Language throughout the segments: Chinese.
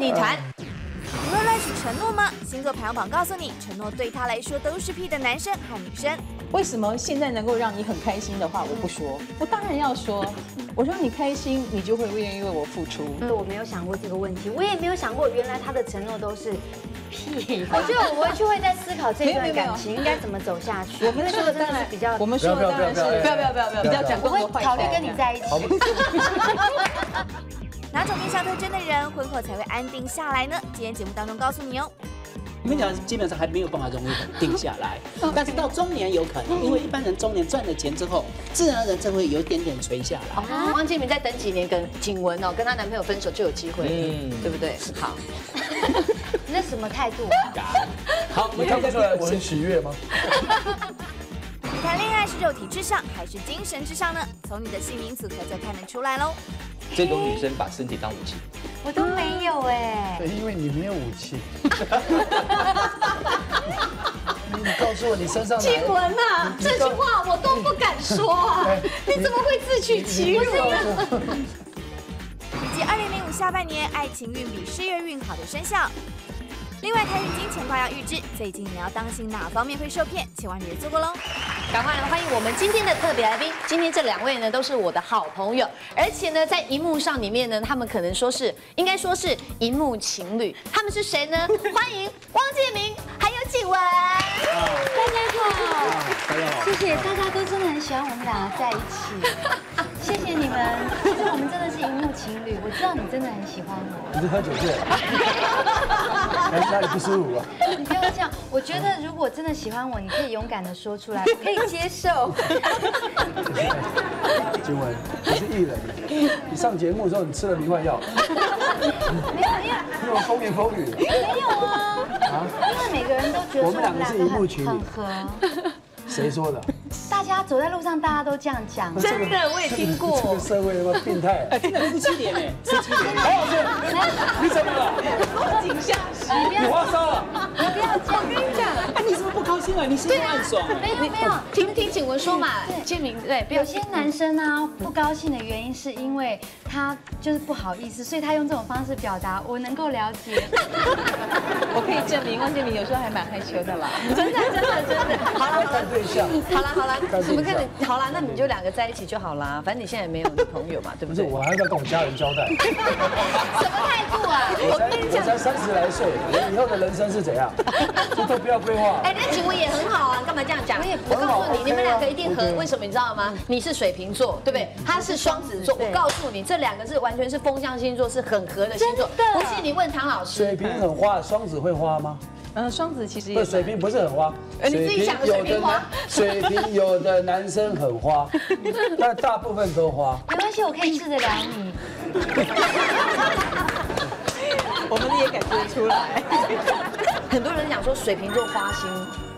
开运鉴定团。你会乱许承诺吗？星座排行榜告诉你，承诺对他来说都是屁的男生和女生。为什么现在能够让你很开心的话，我不说，我当然要说。我说你开心，你就会愿意为我付出。我没有想过这个问题，我也没有想过原来他的承诺都是屁。我觉得我回去会在思考这段感情应该怎么走下去。我们说的真的是比较，我们说的当然是不要不要不要不要比较讲，我会考虑跟你在一起。哪种面相特征的人婚后才会安定下来呢？今天节目当中告诉你哦。我跟你讲，基本上还没有办法容易稳定下来，但是到中年有可能，因为一般人中年赚了钱之后，自然而然就会有一点点垂下来。哦，汪建明再等几年跟景文哦，跟她男朋友分手就有机会，嗯，对不对？好，那什么态度？好，你看不出来我很喜悦吗？你谈恋爱是肉体至上还是精神至上呢？从你的姓名组合就看得出来喽。这种女生把身体当武器。我都没有哎，对，因为你没有武器。你告诉我你身上。静文啊，这句话我都不敢说啊，你怎么会自取其辱呢？以及二零零五下半年爱情运比事业运好的生肖。另外，开运金钱卦要预知，最近你要当心哪方面会受骗，千万别错过喽！赶快来欢迎我们今天的特别来宾。今天这两位呢，都是我的好朋友，而且呢，在荧幕上里面呢，他们可能说是，应该说是荧幕情侣。他们是谁呢？欢迎汪建明，还有景文。大家好，谢谢大家都真的很喜欢我们两个在一起。谢谢你们，其实我们真的是荧幕情侣。我知道你真的很喜欢我。你是喝酒醉？哪里不舒服啊？你不要这样，我觉得如果真的喜欢我，你可以勇敢的说出来，可以接受。金文，你是艺人，你上节目的时候你吃了迷幻药？没有，因为那种风言风语。没有啊，啊，因为每个人都觉得我们两个是荧幕情侣，很合。谁说的？大家走在路上，大家都这样讲，真的，我也听过。这个社会他妈变态，哎，真的十七点哎，十七点。好，你怎么了？落井下石，你发烧了？你不要这样，我跟你讲，哎，你怎么不高兴啊？你心里暗爽。没有没有，听听景文说嘛，建明对，有些男生啊不高兴的原因是因为他就是不好意思，所以他用这种方式表达，我能够了解。我可以证明，汪建明有时候还蛮害羞的啦。真的真的真的，好了好了。好了好了，怎么看你？好了，那你就两个在一起就好啦。反正你现在也没有女朋友嘛，对不对？不是，我还要跟我家人交代。什么态度啊？我跟你讲，我才三十来岁，以后的人生是怎样？这都不要规划。哎，那请问也很好啊，干嘛这样讲？我也不告诉你，你们两个一定合。为什么你知道吗？你是水瓶座，对不对？他是双子座。我告诉你，这两个是完全是风象星座，是很合的星座。不信你问唐老师。水瓶很花，双子会花吗？嗯，双子其实也水瓶不是很花，你自己想的水瓶花。水瓶有的男生很花，但大部分都花。没关系，我可以治得了你。我们也感觉出来。很多人讲说水瓶座花心。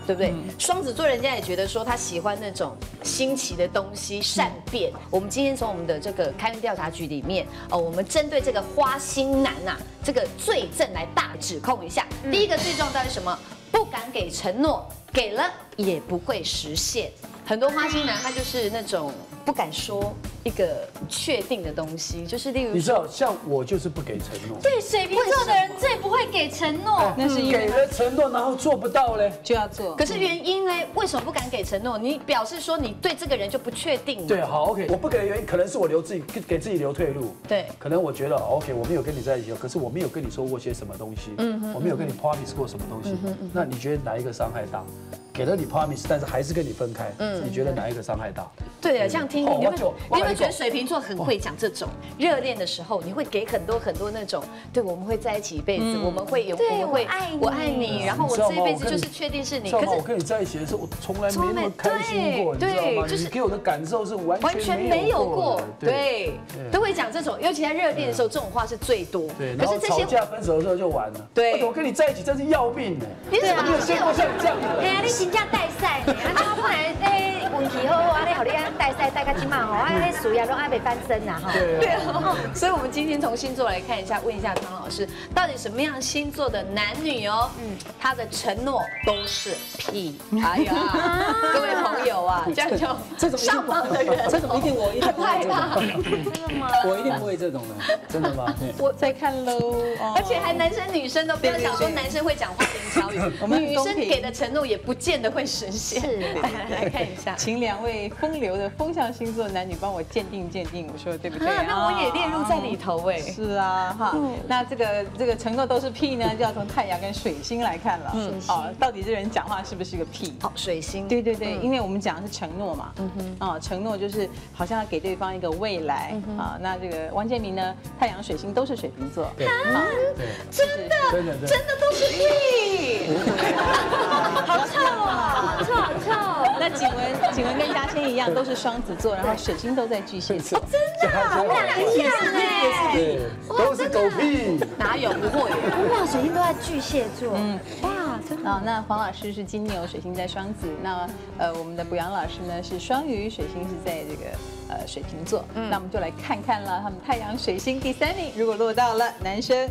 对不对？双子座人家也觉得说他喜欢那种新奇的东西，善变。我们今天从我们的这个开运调查局里面哦，我们针对这个花心男呐，这个罪证来大指控一下。第一个罪状到底什么？不敢给承诺，给了也不会实现。很多花心男他就是那种不敢说。一个确定的东西，就是例如你知道，像我就是不给承诺。对，水瓶座的人最不会给承诺。那是给了承诺，然后做不到嘞，就要做。可是原因呢？为什么不敢给承诺？你表示说你对这个人就不确定。对，好，OK。我不给的原因可能是我留自己给自己留退路。对，可能我觉得 OK，我没有跟你在一起，可是我没有跟你说过些什么东西。嗯我没有跟你 promise 过什么东西。那你觉得哪一个伤害大？给了你 promise，但是还是跟你分开。嗯，你觉得哪一个伤害大？对啊，这样听，你会你会觉得水瓶座很会讲这种热恋的时候，你会给很多很多那种，对，我们会在一起一辈子，我们会有，我们会爱你，我爱你，然后我这一辈子就是确定是你。可是我跟你在一起的时候，我从来没那么开心过，你知道吗？就是给我的感受是完完全没有过，对，都会讲这种，尤其在热恋的时候，这种话是最多。对，可是吵架分手的时候就完了。对，我跟你在一起真是要命呢。你怎么没有见过像这样的？哎呀，你请假带赛，然后后来哎，运气好，啊，你好厉害。带赛带个金马吼，啊，那属鸭都爱被翻身呐哈。对哦，所以，我们今天从星座来看一下，问一下唐老师，到底什么样星座的男女哦，嗯，他的承诺都是屁。哎呀，各位朋友啊，这样就这种上榜的人，这种一定我一定不会这种，真的吗？我一定不会这种的。真的吗？我在看喽，哦而且还男生女生都不要想说男生会讲花言巧语，我们女生给的承诺也不见得会实现。是，来来看一下。请两位风流的风象星座男女帮我鉴定鉴定，我说的对不对？啊，那我也列入在里头哎。是啊，哈，那这个这个承诺都是屁呢，就要从太阳跟水星来看了。嗯，哦，到底这人讲话是不是个屁？哦，水星。对对对，因为我们讲的是承诺嘛，嗯哼，啊，承诺就是好像要给对方一个未来。啊。那这个王建民呢，太阳、水星都是水瓶座，对。啊，对，真的？真的真的都是屁，好臭啊，好臭好臭。那景文，景文跟嘉谦一样，都是双子座，然后水星都在巨蟹座。真的啊，我们俩一样哎。对，都是狗屁。哪有不会？哇，水星都在巨蟹座。嗯，哇，真的。啊，那黄老师是金牛，水星在双子。那呃，我们的补阳老师呢是双鱼，水星是在这个呃水瓶座。那我们就来看看了，他们太阳、水星第三名，如果落到了男生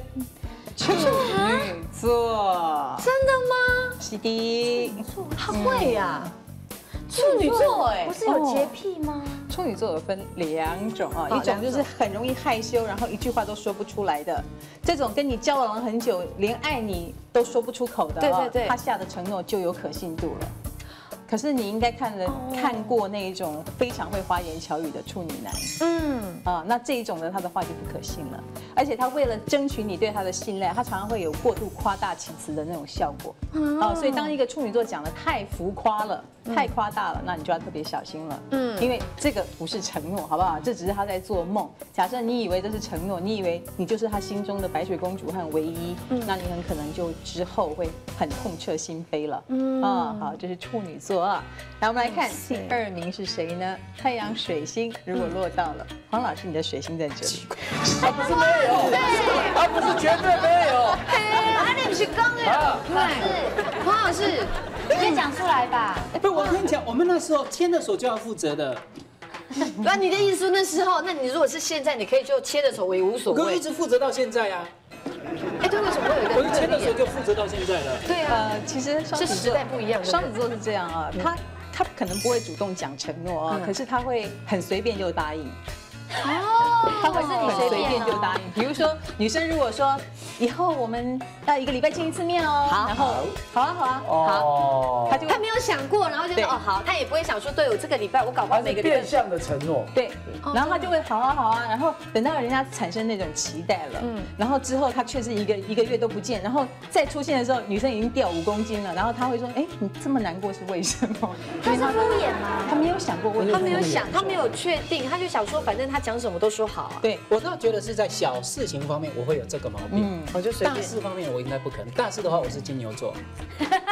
处女座，真的吗？是的，他会呀。处女座哎，不是有洁癖吗？处女座有分两种啊，一种就是很容易害羞，然后一句话都说不出来的，这种跟你交往了很久，连爱你都说不出口的，对对对，他下的承诺就有可信度了。可是你应该看了看过那一种非常会花言巧语的处女男，嗯。啊，那这一种呢，他的话就不可信了，而且他为了争取你对他的信赖，他常常会有过度夸大其词的那种效果，啊，所以当一个处女座讲的太浮夸了。太夸大了，那你就要特别小心了。嗯，因为这个不是承诺，好不好？这只是他在做梦。假设你以为这是承诺，你以为你就是他心中的白雪公主和唯一，那你很可能就之后会很痛彻心扉了。嗯啊，好，这是处女座啊。来，我们来看第二名是谁呢？太阳水星如果落到了黄老师，你的水星在这里。他不是没有，他不是绝对没有。啊，你不是刚哎，对，黄老师。你先讲出来吧。不，我跟你讲，我们那时候牵的手就要负责的。那你的意思那时候，那你如果是现在，你可以就牵着手也无所谓。我一直负责到现在呀。哎，对，为什么会有一个？我一牵的手就负责到现在了。对啊，其实是时代不一样。双子座是这样啊，他他可能不会主动讲承诺啊，可是他会很随便就答应。哦，他会是你随便就答应。比如说，女生如果说以后我们要一个礼拜见一次面哦，然后好啊好啊好，他就他没有想过，然后就说哦好，他也不会想说对我这个礼拜我搞不好每个变相的承诺，对，然后他就会好啊好啊，然后等到人家产生那种期待了，嗯，然后之后他确实一个一个月都不见，然后再出现的时候，女生已经掉五公斤了，然后他会说，哎，你这么难过是为什么？他是敷衍吗？他没有想过，他没有想，他没有确定，他就想说反正他。讲什么都说好啊！对我倒觉得是在小事情方面我会有这个毛病，嗯，我就大事方面我应该不可能。大事的话我是金牛座，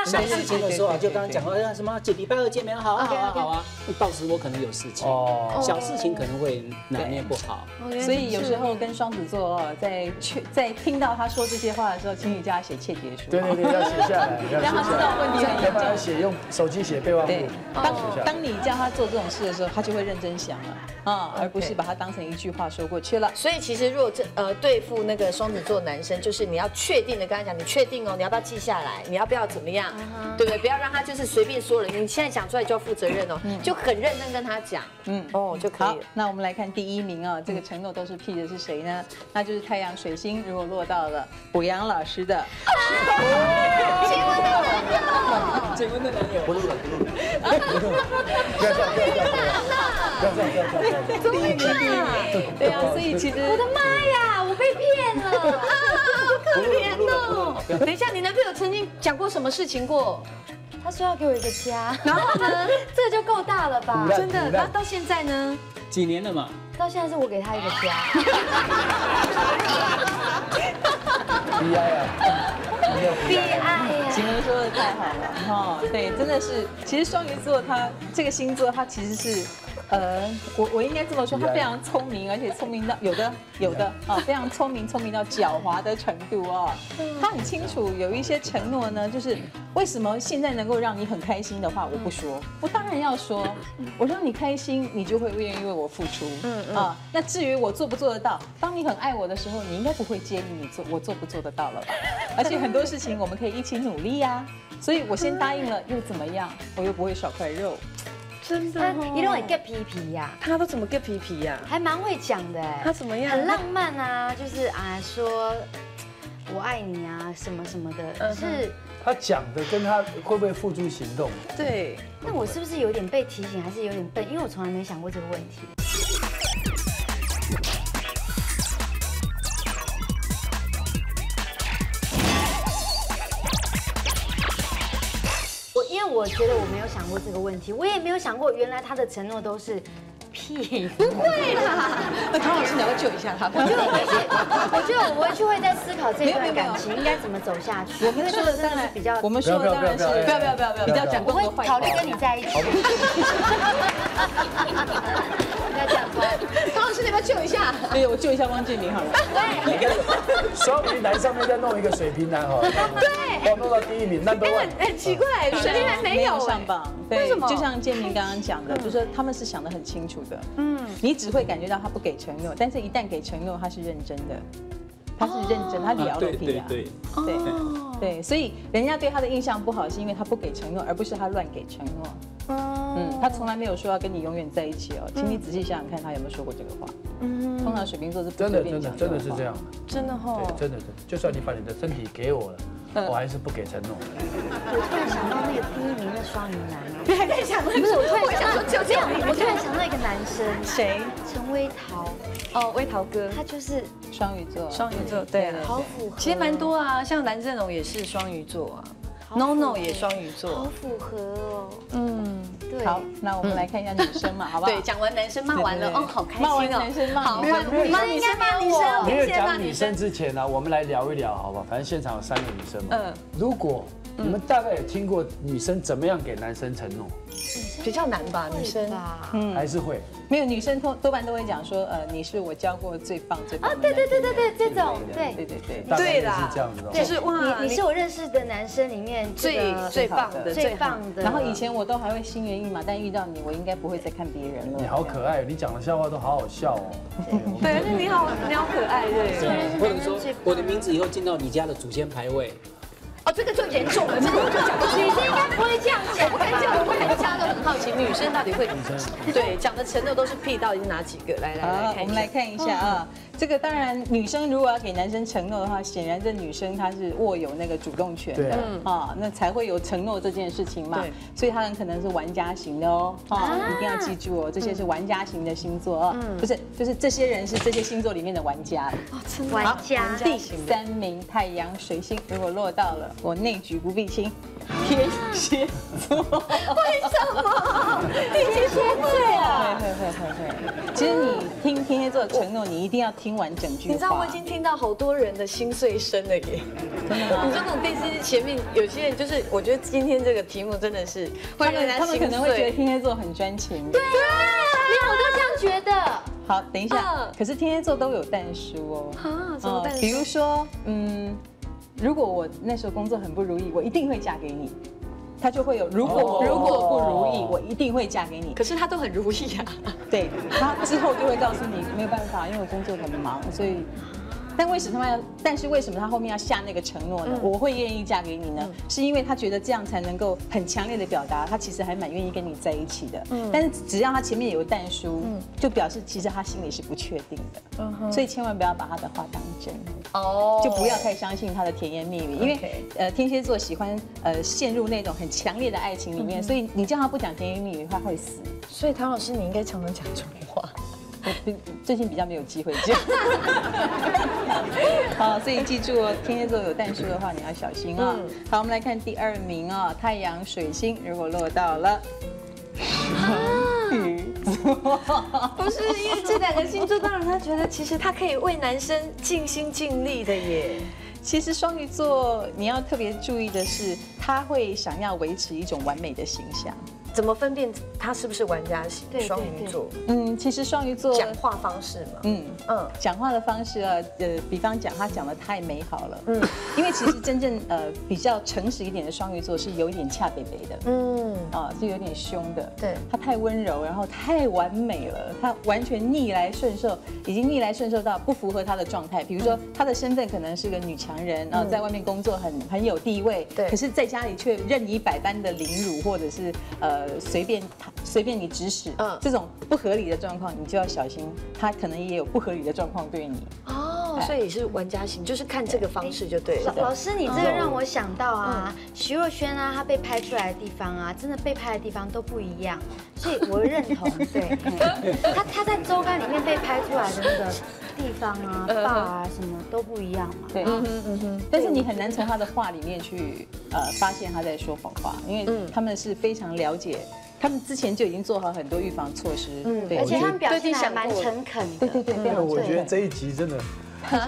小事情的时候啊，就刚刚讲过什么姐礼拜二见面好啊好啊好啊，到时我可能有事情哦，小事情可能会难免不好。所以有时候跟双子座哦，在确在听到他说这些话的时候，请你叫他写切结书，对对对，要写下来，让他知道问题很严重，写用手机写备忘录。当当你叫他做这种事的时候，他就会认真想了啊，而不是把它当成一句话说过去了。所以其实如果这呃对付那个双子座男生，就是你要确定的跟他讲，你确定哦，你要不要记下来？你要不要怎么样？对不对？不要让他就是随便说了，你现在讲出来就要负责任哦，就很认真跟他讲，嗯哦就可以了。那我们来看第一名啊，这个承诺都是屁的是谁呢？那就是太阳水星，如果落到了补阳老师的。请问的男友，请问的男友，不录了不录了，不要这样不要这样不要这样不要这样不要这样，怎么会对啊，所以其实我的妈呀，我被骗了可怜哦。等一下，你男朋友曾经讲过什么事情过？他说要给我一个家，然后呢，这个就够大了吧？真的，然后到现在呢？几年了嘛？到现在是我给他一个家。悲哀啊！悲哀呀！景文 说的太好了哈，对，真的是，其实双鱼座他这个星座他其实是呃，我我应该这么说，他非常聪明，而且聪明到 有的有的啊，非常聪明，聪明到狡猾的程度哦。他很清楚有一些承诺呢，就是为什么现在能够让你很开心的话，我不说，我当然要说，我让你开心，你就会愿意为我付出。嗯嗯啊，那至于我做不做得到，当你很爱我的时候，你应该不会介意你做我做不做得到了吧？而且很多事情我们可以一起努力呀。所以我先答应了又怎么样？我又不会少块肉。真的，你都会 get 皮皮呀？他都怎么 get 皮皮呀？还蛮会讲的哎。他怎么样？很浪漫啊，就是啊说我爱你啊什么什么的。可是他讲的跟他会不会付诸行动？对。那我是不是有点被提醒，还是有点笨？因为我从来没想过这个问题。我觉得我没有想过这个问题，我也没有想过原来他的承诺都是屁。不会啦，那唐老师你要救一下他。我觉得我回去，我觉得我回去会在思考这段感情应该怎么走下去。我们说的当然是比较，我们说的当然是不要不要不要不要，比较讲我会考虑跟你在一起。不要讲话，唐老师你要救一下。对我救一下汪建明好了。对。双鱼男上面再弄一个水瓶男哈。对。我弄到第一名，那都很奇怪，水瓶男没有上榜。为什么？就像建明刚刚讲的，就是他们是想的很清楚的。嗯。你只会感觉到他不给承诺，但是一旦给承诺，他是认真的。他是认真，他聊了屁啊。对对对。所以人家对他的印象不好，是因为他不给承诺，而不是他乱给承诺。嗯，他从来没有说要跟你永远在一起哦，请你仔细想想看，他有没有说过这个话。嗯，通常水瓶座是真的真的真的是这样，真的真的真的，就算你把你的身体给我了。我还是不给承诺。我突然想到那个第一名的双鱼男，你还在想？不是，我突然想到就这样。我突然想到一个男生，谁？陈威桃。哦，威桃哥，他就是双鱼座。双鱼座，对，好符合。其实蛮多啊，像蓝正龙也是双鱼座啊，No No 也双鱼座，好符合哦。嗯。对好，那我们来看一下女生嘛，好不好？对，讲完男生骂完了，哦，好开心哦。骂完男生骂女生，骂女生骂女生。没有讲女生之前呢，我们来聊一聊，好不好？反正现场有三个女生嘛。嗯。如果你们大概也听过女生怎么样给男生承诺？比较难吧，女生嗯，还是会没有女生多多半都会讲说，呃，你是我教过最棒最棒。啊，对对对对对，这种对对对对，对啦，是这样子的，就是哇，你是我认识的男生里面最最棒的最棒的。然后以前我都还会心猿意马，但遇到你，我应该不会再看别人了。你好可爱，你讲的笑话都好好笑哦。对，你好，你好可爱，对。或者说我的名字以后进到你家的祖先牌位。哦，这个就严重了，这个就讲女生应该不会这样讲，我不敢讲，我们大家都很好奇，女生到底会对讲的承诺都是屁，到底是哪几个？来来来，我们来看一下啊。这个当然，女生如果要给男生承诺的话，显然这女生她是握有那个主动权的啊，那才会有承诺这件事情嘛。所以她很可能是玩家型的哦，啊，一定要记住哦，这些是玩家型的星座哦，不是，就是这些人是这些星座里面的玩家。玩家。第三名太阳水星如果落到了，我内举不必亲。天蝎座，为什么？天蝎座啊？会会会会。其实你听天蝎座的承诺，你一定要听完整句。你知道我已经听到好多人的心碎声了耶。真的吗？你说那种电视机前面有些人，就是我觉得今天这个题目真的是，他们他们可能会觉得天蝎座很专情。对啊，连我都这样觉得。好，等一下。可是天蝎座都有淡书哦。啊，怎么淡比如说，嗯。如果我那时候工作很不如意，我一定会嫁给你。他就会有，如果如果不如意，我一定会嫁给你。可是他都很如意啊。对，他之后就会告诉你没有办法，因为我工作很忙，所以。但为什么他要？但是为什么他后面要下那个承诺呢？我会愿意嫁给你呢？是因为他觉得这样才能够很强烈的表达，他其实还蛮愿意跟你在一起的。嗯。但是只要他前面有个但书，就表示其实他心里是不确定的。嗯所以千万不要把他的话当真。哦。就不要太相信他的甜言蜜语，因为呃天蝎座喜欢呃陷入那种很强烈的爱情里面，所以你叫他不讲甜言蜜语，他会死。所以唐老师，你应该常常讲这种话。最近比较没有机会讲。好，所以记住哦，天蝎座有淡书的话，你要小心哦。好，我们来看第二名哦，太阳水星如果落到了双鱼座，不是因为这两个星座，当然他觉得其实他可以为男生尽心尽力的耶。其实双鱼座你要特别注意的是，他会想要维持一种完美的形象。怎么分辨他是不是玩家？型？双鱼座。嗯，其实双鱼座讲话方式嘛，嗯嗯，讲话的方式啊，呃，比方讲他讲的太美好了，嗯，因为其实真正呃比较诚实一点的双鱼座是有一点恰北北的，嗯，啊，是有点凶的，对。他太温柔，然后太完美了，他完全逆来顺受，已经逆来顺受到不符合他的状态。比如说他的身份可能是个女强人，然后在外面工作很很有地位，对。可是在家里却任你百般的凌辱，或者是呃随便随便你指使，嗯嗯，这种不合理的状况，你就要小心，他可能也有不合理的状况对你。哦，所以是玩家型，就是看这个方式就对了。老师，你这个让我想到啊，徐若瑄啊，她被拍出来的地方啊，真的被拍的地方都不一样，所以我认同。对，她她在周刊里面被拍出来的那个地方啊、爸啊什么都不一样嘛。对，嗯。嗯嗯但是你很难从他的话里面去呃发现他在说谎话，因为他们是非常了解，他们之前就已经做好很多预防措施，嗯，对。而且他们表现得还蛮诚恳的。对对对，非常我觉得这一集真的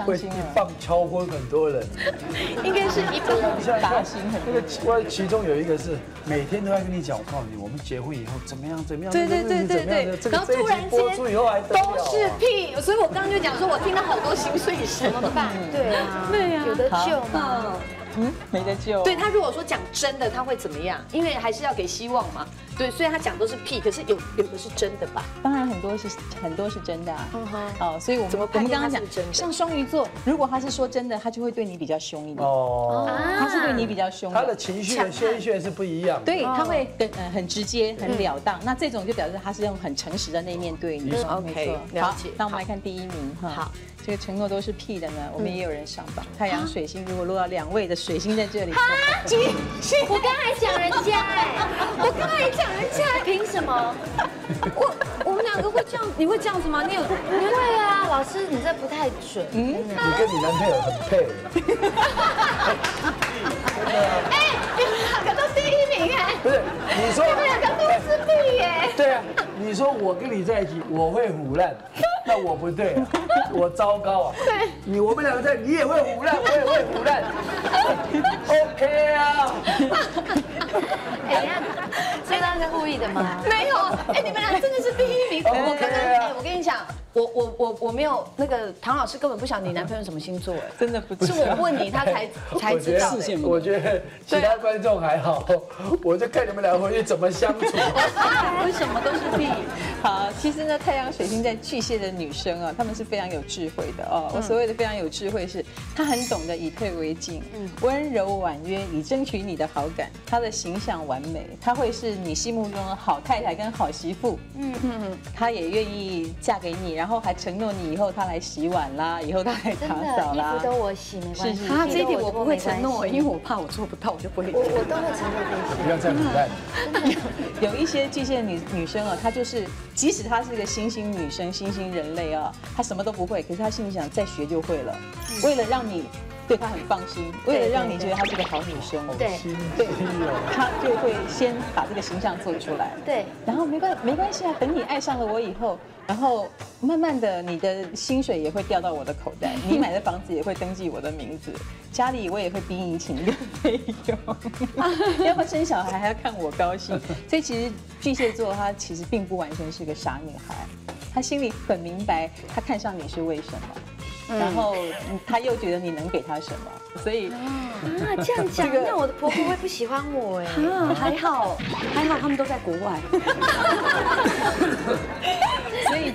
会一棒敲昏很多人。应该是一般。你想想打看心很，那个其我其中有一个是每天都在跟你讲，我告诉你，我们结婚以后怎么样怎么样，对对对对对然后突然间播出以后还都是屁，所以我刚刚就讲说，我听到好多心碎声。怎么办？对啊，对啊有的救吗？嗯，没得救。对他如果说讲真的，他会怎么样？因为还是要给希望嘛。对，虽然他讲都是屁，可是有有的是真的吧？当然很多是很多是真的啊，哦，所以我们怎么我们刚刚讲真的像双鱼座，如果他是说真的，他就会对你比较凶一点，哦，他是对你比较凶他的情绪的宣泄是不一样。对，他会很呃很直接、很了当。那这种就表示他是用很诚实的那一面对你。OK，错。好了解，那我们来看第一名哈。好，这个承诺都是屁的呢，我们也有人上榜。太阳、水星如果落到两位的水星在这里，我刚才讲人家哎，我刚才讲人家，凭什么？我我们两个会这样，你会这样子吗？你有不会啊，老师你这不太准。嗯，你跟你男朋友很配，哎，你们两个都第一名哎，不是？你说你们两个都是 B 耶。对啊，你说我跟你在一起，我会腐烂，那我不对啊，我糟糕啊。对，你我们两个在，你也会胡烂，我也会胡烂，OK 啊。哎，等一下，这段是故意的吗？没有，哎，你们俩真的是第一名。我刚刚哎，我跟你讲，我我我我没有那个唐老师根本不晓得你男朋友什么星座，哎，真的不是我问你，他才 才我觉得知道我觉得其他观众还好，我就看你们俩回去怎么相处。为什么都是 B？？好，其实呢，太阳水星在巨蟹的女生啊，她们是非常有智慧的哦。我所谓的非常有智慧是，她很懂得以退为进，温柔婉约，以争取你的好感。她的形象完美，她会是你心目中的好太太跟好媳妇。嗯嗯，她也愿意嫁给你，然后还承诺你以后她来洗碗啦，以后她来打扫的，衣啦服。都我洗，没关系。啊，这一点我不会承诺，因为我我怕我做不到，我就不会我我都会承诺这些。不要再胡烂。有一些巨蟹女女生啊，她就是即使她是一个新兴女生、新兴人类啊，他什么都不会，可是他心里想再学就会了。为了让你对他很放心，为了让你觉得她是个好女生，对心对机哦。她就会先把这个形象做出来。对，然后没关没关系啊，等你爱上了我以后，然后慢慢的你的薪水也会掉到我的口袋，你买的房子也会登记我的名字，家里我也会逼你请一个费用，要不要生小孩还要看我高兴。所以其实巨蟹座他其实并不完全是个傻女孩，他心里很明白他看上你是为什么，然后嗯他又觉得你能给他什么，所以啊，这样讲，那我的婆婆会不喜欢我哎。啊，还好还好，他们都在国外。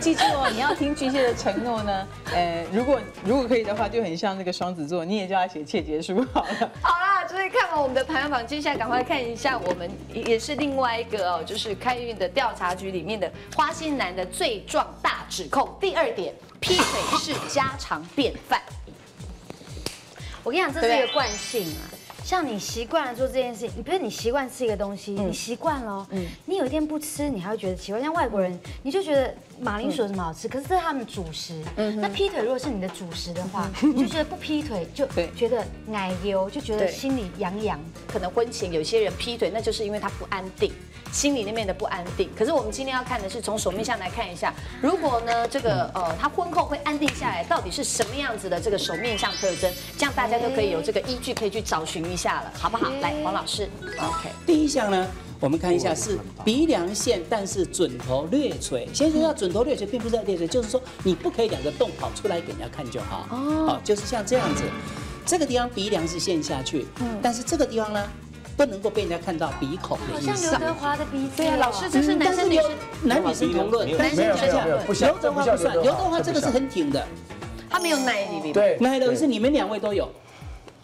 记住哦，你要听巨蟹的承诺呢。呃，如果如果可以的话，就很像那个双子座，你也叫他写切结书好了。好啦，所以看完我们的排行榜，接下来赶快看一下我们也是另外一个哦，就是开运的调查局里面的花心男的罪状大指控。第二点，劈腿是家常便饭。我跟你讲，这是一个惯性啊。像你习惯了做这件事情，你比如你习惯吃一个东西，你习惯了嗯，你有一天不吃，你还会觉得奇怪。像外国人，你就觉得马铃薯有什么好吃，可是这是他们主食。嗯那劈腿如果是你的主食的话，你就觉得不劈腿就对觉得奶油，就觉得心里痒痒。可能婚前有些人劈腿，那就是因为他不安定，心里那边的不安定。可是我们今天要看的是从手面相来看一下，如果呢这个呃他婚后会安定下来，到底是什么样子的这个手面相特征，这样大家就可以有这个依据可以去找寻一下了，好不好？来，黄老师，OK，第一项呢，我们看一下是鼻梁线，但是准头略垂。先说要准头略垂，并不是略垂，就是说你不可以两个洞跑出来给人家看就好。哦，就是像这样子，这个地方鼻梁是陷下去，嗯但是这个地方呢，不能够被人家看到鼻孔的以好像刘。德华的鼻子。对啊，老师这是男生女生，男女生同论，男生女生没有不像刘德华不算，刘德华这个是很挺的，他没有奶里面。对，奶的是对你们两位都有，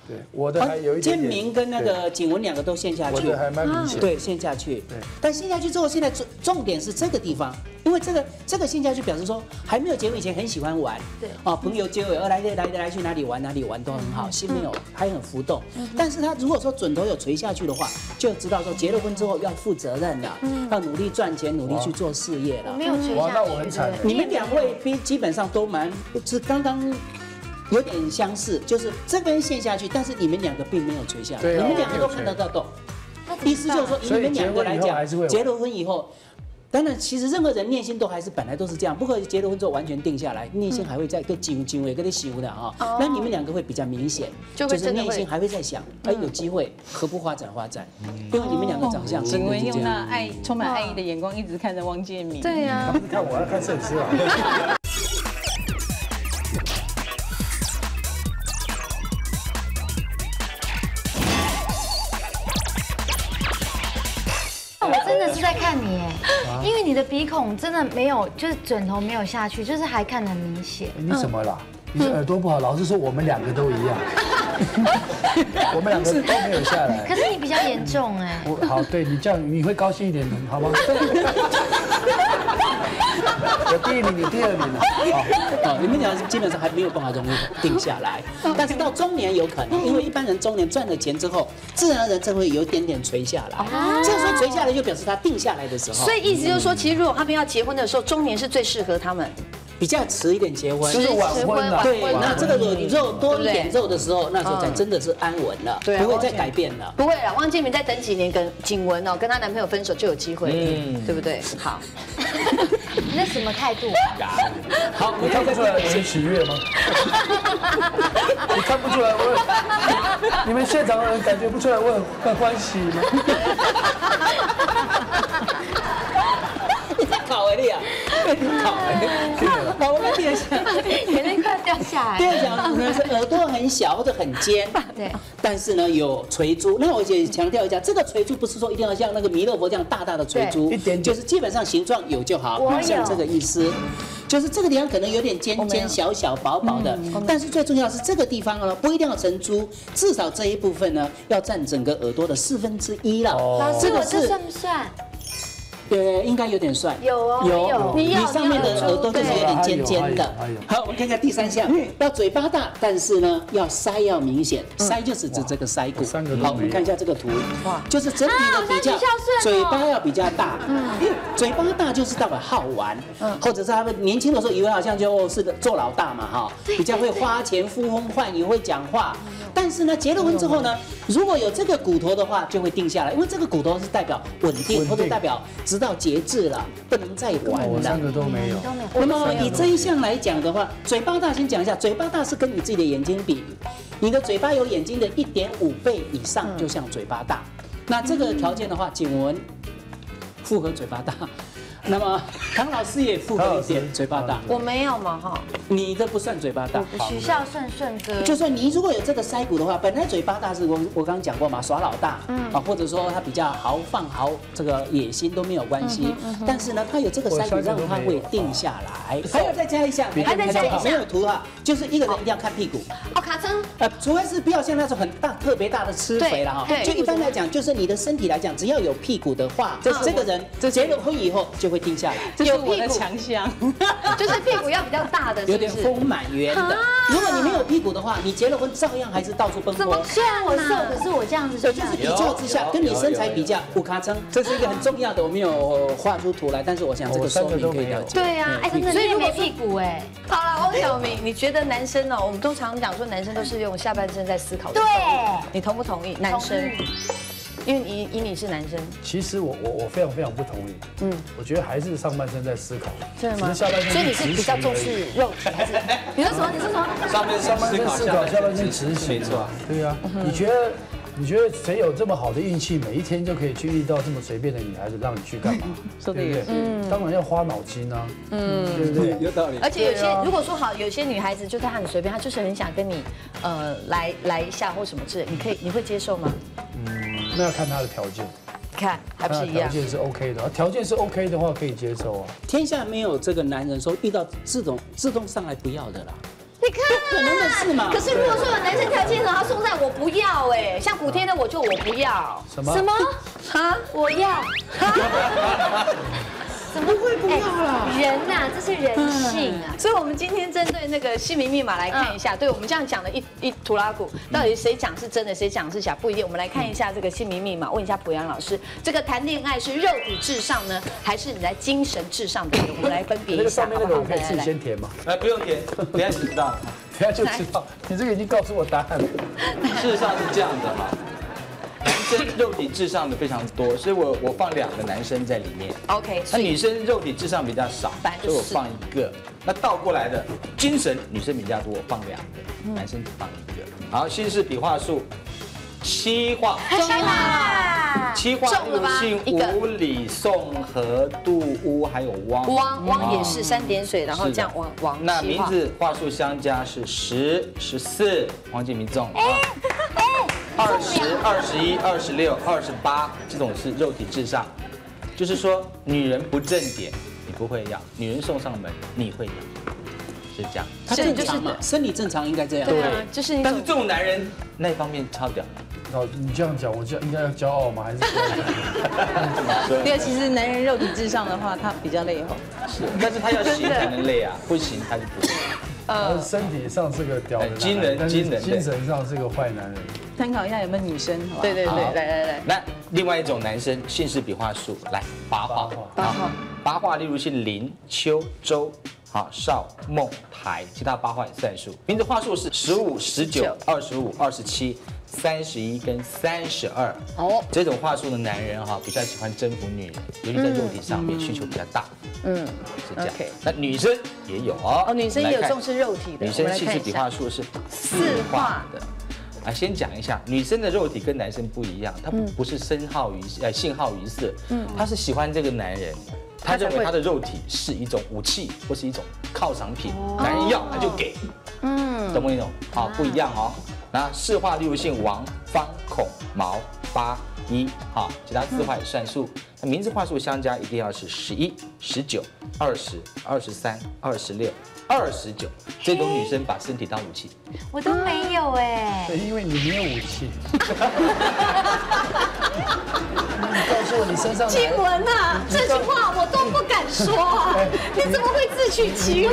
对，我的还有一点明跟那个景文两个都陷下去对我的。还蛮明显。对，陷下去。对但陷下去之后，现在重重点是这个地方，因为这个这个陷下去表示说还没有结婚以前很喜欢玩，对啊，朋友结尾而来来来来去哪里玩哪里玩都很好，心没有还很浮动。嗯但是他如果说准头有垂下去的话，就知道说结了婚之后要负责任了，要努力赚钱，努力去做事业了。没有垂哇，下去。那我很惨你们两位基基本上都蛮是刚刚。有点相似，就是这边陷下去，但是你们两个并没有垂下来，你们两个都看得到洞。意思就是说，以你们两个来讲，结了婚以后，当然，其实任何人内心都还是本来都是这样，不可以结了婚之后完全定下来，内心还会在跟紧紧尾跟你修的啊。那你们两个会比较明显，就是内心还会在想，哎，有机会何不发展发展？因为你们两个长相真景文用。那爱充满爱意的眼光一直看着汪建民。对呀，你看我要看摄影师啊。看你，因为你的鼻孔真的没有，就是枕头没有下去，就是还看得很明显。哎你怎么了？你是耳朵不好？老师说我们两个都一样，我们两个都没有下来可。是你比较严重哎，我好，对你这样你会高兴一点，好吗？我第一名，你第二名了。好，哦，你们俩基本上还没有办法容易定下来，但是到中年有可能，因为一般人中年赚了钱之后，自然而然就会有一点点垂下来。这个时候垂下来就表示他定下来的时候，所以意思就是说，其实如果他们要结婚的时候，中年是最适合他们。比较迟一点结婚，就是晚婚了。对，晚婚那这个肉肉多一点肉的时候，那时候才真的是安稳了，对啊不会再改变了。不会了，汪建民再等几年跟景文哦，跟她男朋友分手就有机会，嗯对不对？好，你 那什么态度？好，你看不出来我是喜悦吗？你看不出来我，你们现场的人感觉不出来我很很欢喜吗？好，我们第二项，眼泪快掉下第来。二项呢是耳朵很小或者很尖，对，但是呢有垂珠。那我也强调一下，这个垂珠不是说一定要像那个弥勒佛这样大大的垂珠，一点点就是基本上形状有就好像这个意思。就是这个地方可能有点尖尖小小薄薄的，但是最重要是这个地方呢，不一定要成珠，至少这一部分呢要占整个耳朵的四分之一了。老师，这个是我这算不算？呃，应该有点帅。有哦，有，你有你上面的耳朵就是有点尖尖的。好，我们看一下第三项，要嘴巴大，但是呢，要腮要明显，腮就是指这个腮骨。好，我们看一下这个图，哇。就是整体的比较嘴巴要比较大。嗯。嘴巴大就是代表好玩，嗯。或者是他们年轻的时候以为好像就是个做老大嘛哈，比较会花钱、呼风唤雨、会讲话。但是呢，结了婚之后呢，如果有这个骨头的话，就会定下来，因为这个骨头是代表稳定，稳定。或者代表直到节制了，不能再玩了我三。个都没有。都没有。那么以这一项来讲的话，嘴巴大先讲一下，嘴巴大是跟你自己的眼睛比，你的嘴巴有眼睛的一点五倍以上，就像嘴巴大。那这个条件的话，颈纹符合嘴巴大，那么唐老师也符合一点嘴巴大，我没有嘛哈，你的不算嘴巴大。许孝顺顺哥，就算你如果有这个腮骨的话，本来嘴巴大是我我刚刚讲过嘛，耍老大，嗯。啊，或者说他比较豪放豪这个野心都没有关系，但是呢，他有这个腮骨让他会定下来。还要再加一下，还再加一下没有图哈，就是一个人一定要看屁股，哦卡称呃，除非是不要像那种很大特别大的吃肥了哈，对对就一般来讲，就是你的身体来讲，只要有屁股的话，这这个人结了婚以后就会定下来。这是我的强项。就是屁股要比较大的，有点？丰满圆的，如果你没有屁股的话，你结了婚照样还是到处奔波。虽然我瘦，可是我这样子对，就是比较之下，跟你身材比较，不咔称，这是一个很重要的，我没有画出图来，但是我想这个说明可以了解。对啊，哎，真的，所以如果屁股哎。好了，汪小明，你觉得男生哦，我们通常讲说男生都是用下半身在思考的，对，你同不同意？男生，因为你以你是男生，其实我我我非常非常不同意。嗯，我觉得还是上半身在思考，真的吗？下半身所以你是比较重视肉体还是？你说什么？你说什么？上面是上半身思考，下半身执行。没错。对啊，你觉得你觉得谁有这么好的运气，每一天就可以去遇到这么随便的女孩子，让你去干嘛？对不对，嗯，当然要花脑筋啊，嗯，对不对？有道理。而且有些如果说好，有些女孩子就是她很随便，她就是很想跟你呃来来一下或什么之类，你可以你会接受吗？嗯，那要看他的条件，看还不是一样。条件是 OK 的，条件是 OK 的话可以接受啊。天下没有这个男人说遇到这种自动上来不要的啦。你看，不可能的事嘛。可是如果说有男生条件好，他送上我不要哎，像古天的我就我不要。什么？什么？啊？我要。怎么会不要啦？人呐，这是人性啊。所以，我们今天针对那个姓名密码来看一下。对我们这样讲的一一图拉古，到底谁讲是真的，谁讲是假，不一定。我们来看一下这个姓名密码，问一下博洋老师，这个谈恋爱是肉体至上呢，还是你在精神至上的？我们来分别一下。那个上面那个我可以自己先填吗？哎，不用填，等下就知道。等下就知道。你这个已经告诉我答案了。事实上是这样的哈。肉体至上的非常多，所以我我放两个男生在里面。OK，那女生肉体至上比较少，所以我放一个。那倒过来的，精神女生比较多，我放两个，男生只放一个。好，新式笔画数七画，七画，七画六姓吴李宋和杜乌，还有汪，汪汪也是三点水，然后这样汪汪。那名字画数相加是十十四，黄建明中。二十二十一二十六二十八，这种是肉体至上，就是说女人不正点，你不会要；女人送上门，你会要，是这样。他正常嘛，生理正常应该这样。对，就是。但是这种男人那一方面超屌。哦，你这样讲，我就应该要骄傲吗？还是？对，其实男人肉体至上的话，他比较累吼。是，但是他要行才能累啊，不行他就不累。呃，身体上是个屌的惊人，精人，精神上是个坏男人。参考一下有没有女生，好吧？对对对，来来来。那另外一种男生，姓氏笔画数，来八画，八画，八画，例如姓林、邱、周，好，邵、孟、台，其他八画也算数。名字画数是十五、十九、二十五、二十七、三十一跟三十二。哦，这种话术的男人哈，比较喜欢征服女人，尤其在肉体上面需求比较大。嗯，是这样。那女生也有哦，哦，女生也有重视肉体的。女生气质笔画数是四画的。啊，先讲一下，女生的肉体跟男生不一样，她不是身好于呃性好于色，嗯，她是喜欢这个男人，她认为她的肉体是一种武器或是一种犒赏品，男人要他就给，嗯，懂不懂？好，不一样哦。那四画例如姓王、方、孔、毛、八、一，好，其他四画也算数。那名字画数相加一定要是十一、十九、二十二、十三、二十六。二十九，这种女生把身体当武器，我都没有哎。对，因为你没有武器。你告诉我你身上。静文呐，这句话我都不敢说啊，你怎么会自取其辱？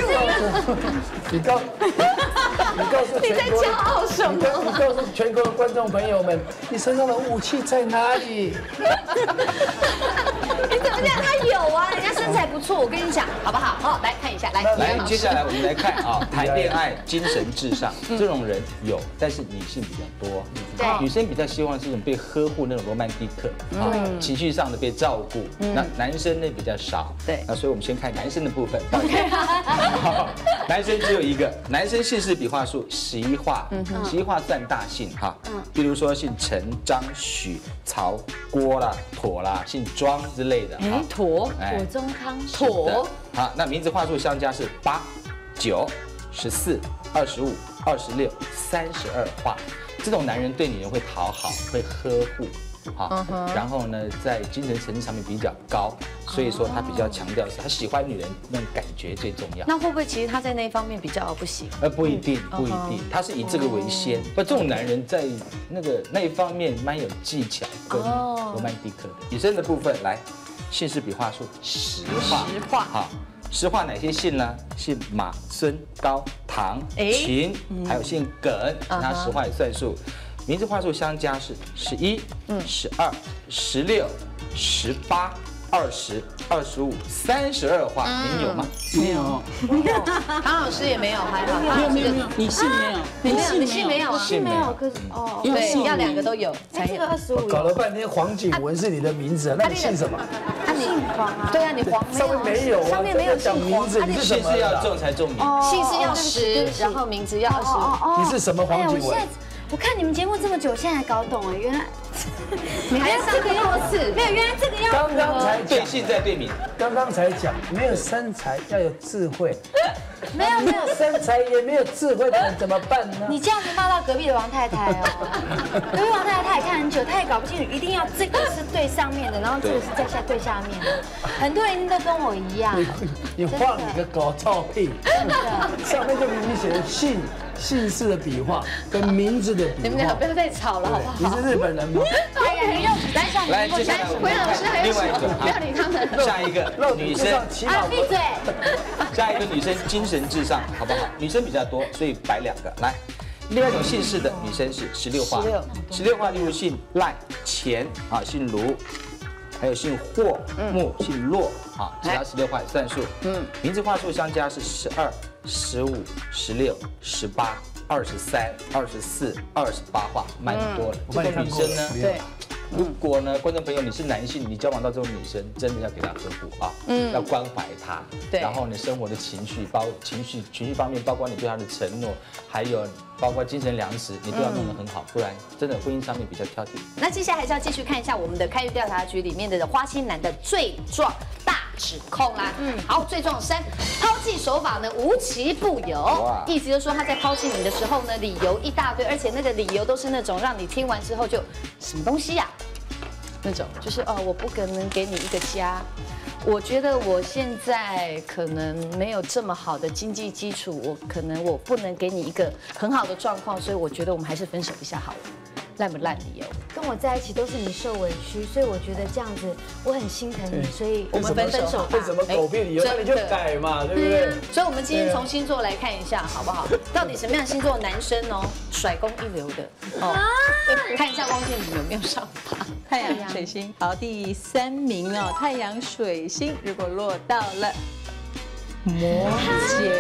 你告，你告诉你在骄傲什么？你告诉全国的观众朋友们，你身上的武器在哪里？你怎么这样？他有啊，人家身材不错，我跟你讲，好不好？好，来看一下，来，来，接下来。我们来看啊，谈恋爱精神至上这种人有，但是女性比较多。对，女生比较希望这种被呵护那种罗曼蒂克啊，情绪上的被照顾。那男生呢比较少。对，那所以我们先看男生的部分。男生只有一个，男生姓氏笔画数十一画，十一画算大姓哈。嗯，比如说姓陈、张、许、曹、郭啦、妥啦，姓庄之类的。哎，妥，妥中康，妥。好，那名字画数相加是八。九、十四、二十五、二十六、三十二画，这种男人对女人会讨好，会呵护，好，然后呢，在精神层次上面比较高，所以说他比较强调是他喜欢女人那种感觉最重要。那会不会其实他在那一方面比较不行？呃，不一定，不一定，他是以这个为先。不，这种男人在那个那一方面蛮有技巧跟罗曼蒂克的。女生的部分来，姓氏笔画数实话，实话，好。实话哪些姓呢？姓马、孙、高、唐、秦，还有姓耿，那实话也算数。名字话数相加是十一、嗯十二、十六、十八。二十二十五三十二画，您有吗？没有，没有。唐老师也没有，还好。没有没有没有，你姓没有？你姓你姓没有？姓没有，可是哦，对，要两个都有。才这个二十五。搞了半天黄景文是你的名字，那你姓什么？他姓黄啊。对啊，你黄上面没有，上面没有姓黄。你是姓氏要重才重名，姓氏要十，然后名字要二十五。你是什么黄景文？我看你们节目这么久，现在才搞懂哎，原来。你还要上个多次，没有，原来这个要刚刚才讲，对性在对敏，刚刚才讲，没有身材要有智慧，没 有没有。身材也没有智慧的人怎么办呢？你这样子骂到隔壁的王太太哦，隔壁王太太她也看很久，她也搞不清楚，一定要这个是对上面的，然后这个是在下对下面。的。很多人都跟我一样，你你画你个狗照片，上面就明明写的姓姓氏的笔画跟名字的笔画。你们俩不要再吵了好不好？你是日本人吗？哎呀，你又来下来我们回老师还有什么？另外一个不要理他们。下一个 肉女生啊，闭嘴！下一个女生精神至上，好不好？女生比较多，所以摆两个来。另外一种姓氏的女生是十六画，十六画例如姓赖、钱啊，姓卢，还有姓霍、木、姓骆啊，其他十六画也算数。嗯，名字画数相加是十二、十五、十六、十八、二十三、二十四、二十八画，蛮多的。我这个女生呢，对，如果呢，观众朋友你是男性，你交往到这种女生，真的要给她呵护啊，嗯，要关怀她，对。然后你生活的情绪包情绪情绪方面，包括你对她的承诺，还有包括精神粮食，你都要弄得很好，不然真的婚姻上面比较挑剔。那接下来还是要继续看一下我们的开运调查局里面的花心男的罪状。大指控啦。嗯，好，最重要三，抛弃手法呢无奇不有，意思就是说他在抛弃你的时候呢，理由一大堆，而且那个理由都是那种让你听完之后就什么东西呀、那种就是哦，我不可能给你一个家。我觉得我现在可能没有这么好的经济基础，我可能我不能给你一个很好的状况，所以我觉得我们还是分手一下好了。烂不烂理由？跟我在一起都是你受委屈，所以我觉得这样子我很心疼你，所以我们分分手吧为什么狗屁理由？哎那你就改嘛，对不对？，所以我们今天从星座来看一下，好不好？到底什么样的星座男生哦，甩功一流的哦？看一下汪建民有没有上榜。太阳水星，好，第三名哦，太阳水星如果落到了摩羯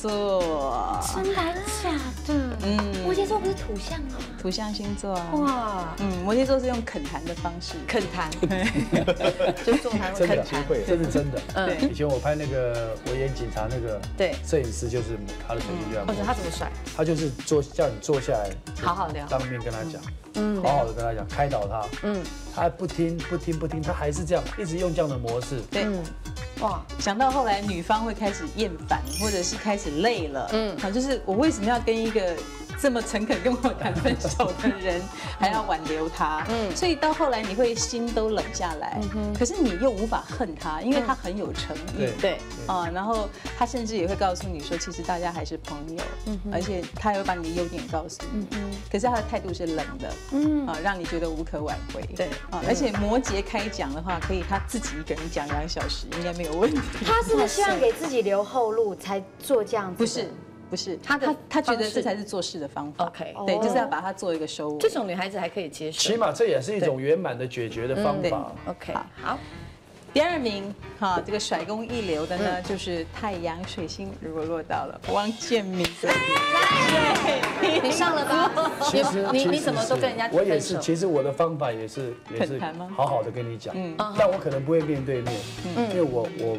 座，真的假的？嗯，摩羯座不是土象吗？土象星座啊，哇，嗯，摩羯座是用恳谈的方式，恳谈，就座谈真的恳谈，这是真的。嗯。以前我拍那个我演警察那个对。摄影师就是他的水晶就或者他怎么甩？他就是坐叫你坐下来，好好聊。当面跟他讲，嗯，好好的跟他讲，开导他，嗯，他不听不听不听，他还是这样，一直用这样的模式，对。哇，想到后来女方会开始厌烦，或者是开始累了，嗯，好，就是我为什么要跟一个这么诚恳跟我谈分手的人，还要挽留他？嗯，所以到后来你会心都冷下来，可是你又无法恨他，因为他很有诚意。对，对，啊，然后他甚至也会告诉你说，其实大家还是朋友，而且他也会把你的优点告诉你，嗯可是他的态度是冷的，嗯，啊，让你觉得无可挽回，对。啊，而且摩羯开讲的话，可以他自己一个人讲两小时，应该没有问题。他是不是希望 给自己留后路才做这样子？不是，不是，他的他他觉得这才是做事的方法。OK 对，哦。就是要把它做一个收尾。这种女孩子还可以接受起。码这也是一种圆满的解决的方对。法。OK，好。好，第二名，哈，这个甩功一流的呢，就是太阳水星，如果落到了汪建民。这里，对，你上了吧？其实你你怎么都跟人家我也是，其实我的方法也是也是好好的跟你讲，但我可能不会面对面，因为我我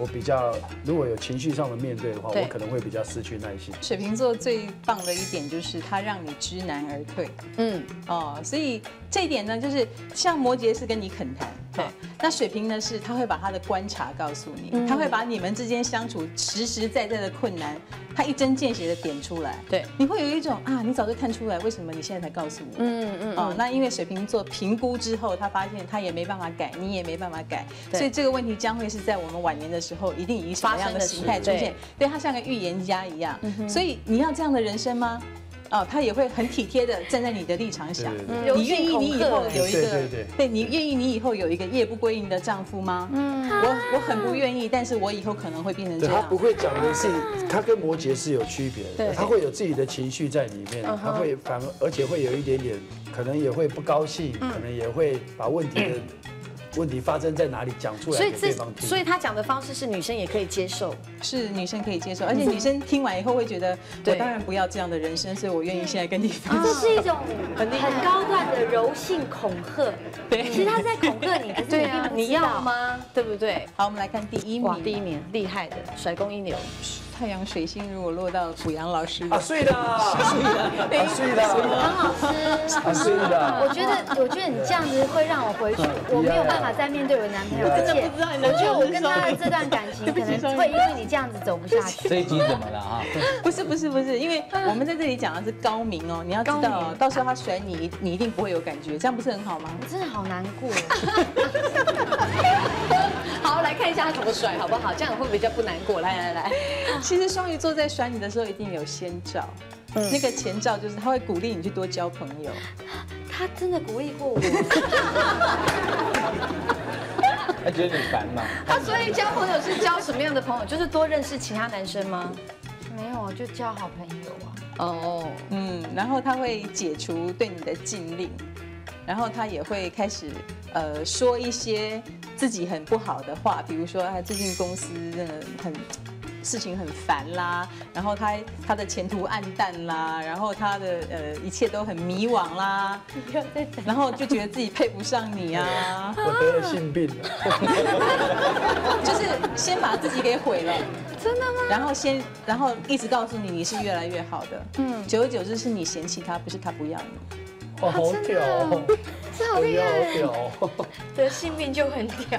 我比较如果有情绪上的面对的话，对我可能会比较失去耐心。水瓶座最棒的一点就是它让你知难而退。嗯，哦，所以这一点呢，就是像摩羯是跟你恳谈，对哦那水瓶呢是他会把他的观察告诉你，他会把你们之间相处实实在在的困难，他一针见血的点出来，对你会有一种啊，你早就看出来，为什么你现在才告诉我？嗯嗯哦，那因为水瓶座评估之后，他发现他也没办法改，你也没办法改，所以这个问题将会是在我们晚年的时候，一定以什么样的形态出现？对他像个预言家一样，所以你要这样的人生吗？哦，他也会很体贴的站在你的立场想你愿意你以后有一个对对对对你愿意你以后有一个夜不归营的丈夫吗？嗯，我我很不愿意，但是我以后可能会变成这样对他不。会讲的是，他跟摩羯是有区别对的，他会有自己的情绪在里面，他会反而而且会有一点点，可能也会不高兴，可能也会把问题的 问题发生在哪里讲出来所以这给对方听。所以他讲的方式是女生也可以接受。是女生可以接受，而且女生听完以后会觉得，对我当然不要这样的人生，所以我愿意现在跟你分这。是一种很高段的柔性恐吓。对其实他是在恐吓你，可是对啊，你并不你要？吗？对不对？好，我们来看第一，名，第一名厉害的甩功一流，太阳水星如果落到濮阳老师啊，睡的，睡的，啊，睡的，唐老师，啊，睡的。我觉得，我觉得你这样子会让我回去，我没有办法再面对我男朋友，而且我觉得我跟他的这段感情 可能会因为你这样子走不下去。这一集怎么了啊？不是不是不是，因为我们在这里讲的是高明哦，你要知道，到时候他甩你，你一定不会有感觉，这样不是很好吗？我真的好难过。好，来看一下他怎么甩，好不好？这样会不会比较不难过？来来来，其实双鱼座在甩你的时候一定有先兆，那个前兆就是他会鼓励你去多交朋友。他真的鼓励过我。他觉得你烦嘛？他所以交朋友是交什么样的朋友？就是多认识其他男生吗？没有，就交好朋友啊。哦，嗯，然后他会解除对你的禁令，然后他也会开始呃说一些自己很不好的话，比如说他最近公司真的很事情很烦啦，然后他他的前途暗淡啦，然后他的呃一切都很迷惘啦。然后就觉得自己配不上你啊，我得了性病了。就是先把自己给毁了。真的吗？然后先，然后一直告诉你你是越来越好的，嗯，久而久之是你嫌弃他，不是他不要你。哇，好屌哦！这好厉害，好屌哦！得性命就很屌，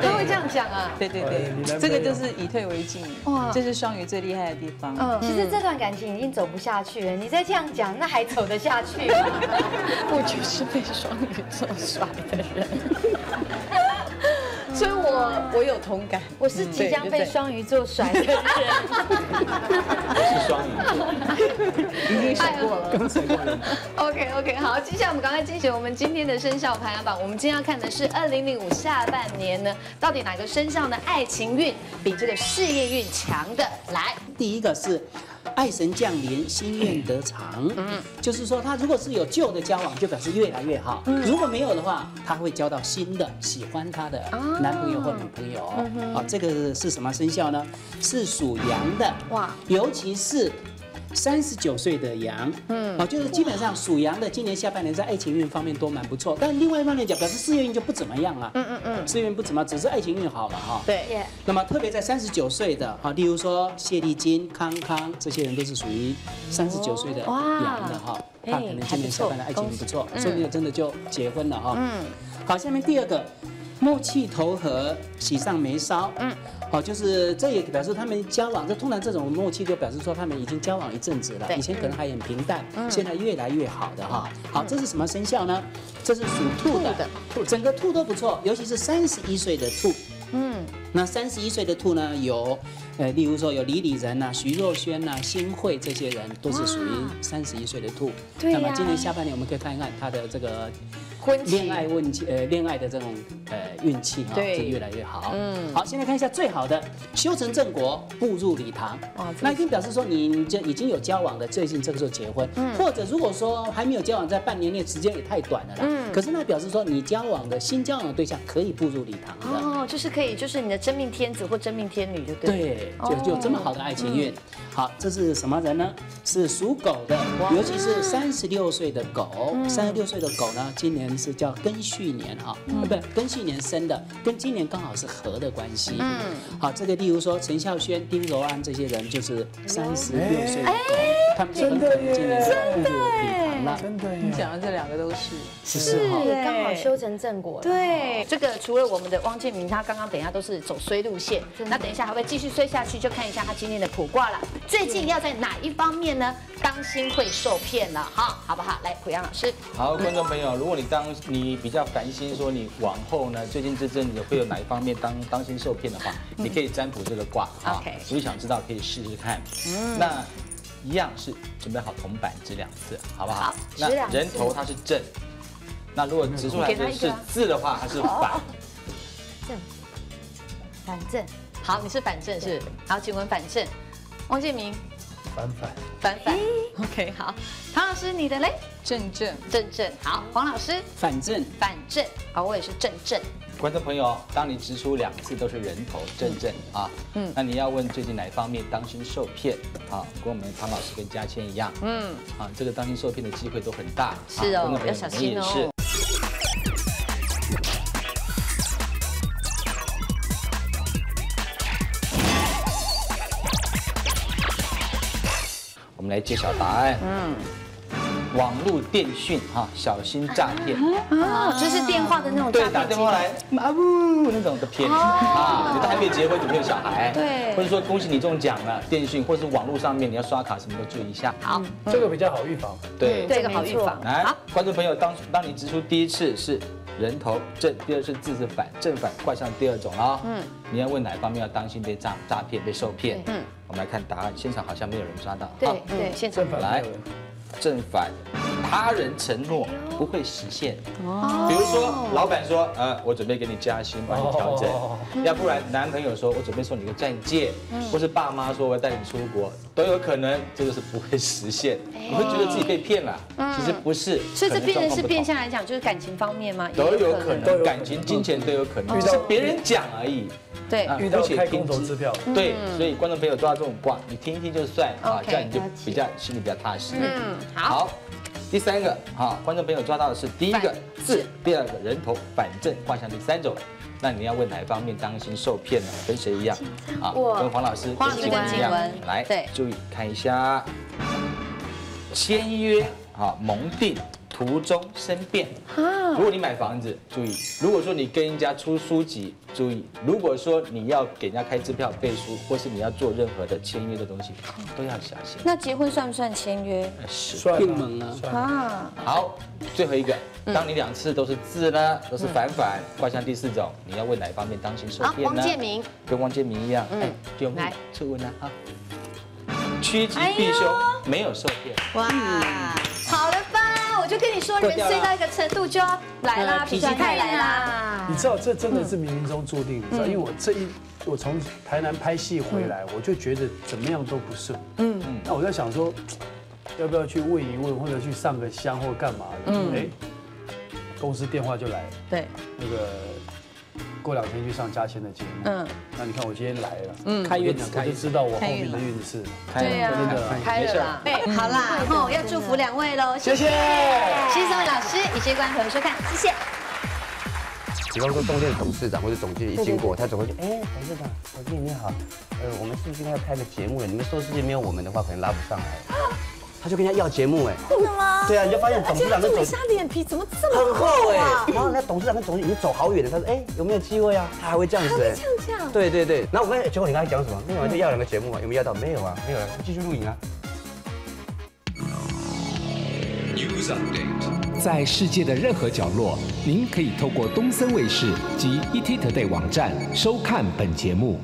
他会这样讲啊？对对对，这个就是以退为进，哇，这是双鱼最厉害的地方。嗯，其实这段感情已经走不下去了，你再这样讲，那还走得下去吗？我就是被双鱼座甩的人。所以我我有同感，我是即将被双鱼座甩的人，是双鱼，已经甩过了，刚甩过了。OK OK，好，接下来我们赶快进行我们今天的生肖排行榜。我们今天要看的是二零零五下半年呢，到底哪个生肖的爱情运比这个事业运强的？来，第一个是。爱神降临，心愿得偿。嗯，就是说，他如果是有旧的交往，就表示越来越好；如果没有的话，他会交到新的喜欢他的男朋友或女朋友。啊，这个是什么生肖呢？是属羊的。哇，尤其是。三十九岁的羊，嗯，哦，就是基本上属羊的，今年下半年在爱情运方面都蛮不错。但另外一方面讲，表示事业运就不怎么样了。嗯嗯嗯，事业运不怎么，只是爱情运好了哈。对。那么特别在三十九岁的啊，例如说谢丽金、康康这些人都是属于三十九岁的羊的哈，他可能今年下半年爱情运不错，说不定真的就结婚了哈。嗯。好，下面第二个，默契投合，喜上眉梢。嗯。好，就是这也表示他们交往，这通常这种默契就表示说他们已经交往一阵子了，以前可能还很平淡，现在越来越好的哈。好，这是什么生肖呢？这是属兔的，兔，整个兔都不错，尤其是三十一岁的兔。嗯，那三十一岁的兔呢，有，呃，例如说有李李仁呐、徐若瑄呐、新会这些人都是属于三十一岁的兔。对那么今年下半年我们可以看一看他的这个。恋爱运气，呃，恋爱的这种呃运气哈，是越来越好。嗯，好，现在看一下最好的，修成正果，步入礼堂。哦，那一定表示说你这已经有交往的，最近这个时候结婚。嗯，或者如果说还没有交往，在半年内时间也太短了啦。嗯，可是那表示说你交往的新交往的对象可以步入礼堂的。哦，就是可以，就是你的真命天子或真命天女，就对。对，就有这么好的爱情运。好，这是什么人呢？是属狗的，尤其是三十六岁的狗。三十六岁的狗呢，今年是叫庚戌年哈，不对，庚戌年生的，跟今年刚好是合的关系。嗯，好，这个例如说陈孝萱、丁柔安这些人，就是三十六岁的狗，他们就很可能今年步入礼堂了。真的，你讲的这两个都是，是刚好修成正果。对，这个除了我们的汪建明，他刚刚等一下都是走衰路线，那等一下还会继续衰下去，就看一下他今天的卜卦了。最近要在哪一方面呢？当心会受骗了，哈，好不好？来，濮阳老师。好，观众朋友，如果你当你比较担心说你往后呢，最近这阵子会有哪一方面当当心受骗的话，你可以占卜这个卦啊。OK，如果想知道，可以试试看。嗯，那一样是准备好铜板指两次，好不好？好，那人头它是正，那如果指出来的是字的话，它是反。正，反正。好，你是反正是。好，请问反正。汪建明，反反反反，OK，好，唐老师你的嘞，正正正正，好，黄老师？反正。反正，好，我也是正正。观众朋友，当你直出两次都是人头正正啊，嗯，那你要问最近哪方面当心受骗啊？跟我们唐老师跟嘉谦一样，嗯，啊，这个当心受骗的机会都很大，是哦，要小心哦。们来揭晓答案。嗯，网络电讯哈，小心诈骗。啊，就是电话的那种诈对，骗打电话来，啊呜那种的骗你啊，你都还没结婚，准备有小孩，对或者说恭喜你中奖了，电讯或是网络上面你要刷卡什么都注意一下。好，这个比较好预防。对，这个好预防。来好，，观众朋友，当当你支出第一次是人头正，第二是字是反，正反怪上第二种了。嗯，你要问哪方面要当心被诈诈骗、被受骗？嗯，我们来看答案，现场好像没有人抓到。对对，现场来正反，他人承诺不会实现。比如说，老板说，呃，我准备给你加薪，帮你调整哦；要不然男朋友说，我准备送你个钻戒，或是爸妈说我要带你出国，都有可能，这个是不会实现。你会觉得自己被骗了，其实不是。所以这变成是变相来讲，就是感情方面吗？都有可能能，感情、金钱都有可能，只是别人讲而已。对啊遇到姑且空头支票，对，所以观众朋友抓到这种卦，你听一听就算啊这样你就比较心里比较踏实。嗯，好，第三个啊，观众朋友抓到的是第一个字，第二个人头，反正卦象第三种。那你要问哪一方面当心受骗呢？跟谁一样？啊，跟黄老师、黄老师跟一样。来，对注意看一下，签约啊，蒙定。途中生变，如果你买房子，注意；如果说你跟人家出书籍，注意；如果说你要给人家开支票背书，或是你要做任何的签约的东西，都要小心。那结婚算不算签约呃是。算并盟啊啊？好，最后一个，当你两次都是字呢，都是反反，卦象第四种，你要为哪一方面当心受好，骗呢？王建明，跟汪建明一样，哎，就来出问了啊，趋吉避凶，没有受骗。哇？人衰到一个程度就要来啦，脾气太来啦。你知道这真的是冥冥中注定，你知道，因为我这一我从台南拍戏回来，我就觉得怎么样都不顺。嗯。嗯，那我在想说，要不要去问一问，或者去上个香或干嘛的？哎，公司电话就来了，对，那个过两天去上嘉谦的节目。嗯，那你看我今天来了，嗯开运我跟你讲，我就知道我后面的运势。对呀真的，开了啦。对，好啦，吼，要祝福两位喽，谢谢谢。谢谢三位老师，也谢谢观众朋友收看，谢谢。比方说中电董事长或者总经理一经过，他总会说：“哎，董事长，总经理你好，呃，我们是不是应该要开个节目了？你们收视率没有我们的话，可能拉不上来。”他就跟人家要节目，哎，真的吗？对啊，你就发现董事长跟总他脸皮怎么这么很厚哎，然后那董事长跟总经理已经走好远了，他说：“哎，有没有机会啊？”他还会这样子哎，这样？对对对。然后我问结果你刚才讲什么？没有啊，就要两个节目啊，有没有要到？没有啊，没有啊，继续录影啊。在世界的任何角落，您可以透过东森卫视及 ETtoday 网站收看本节目。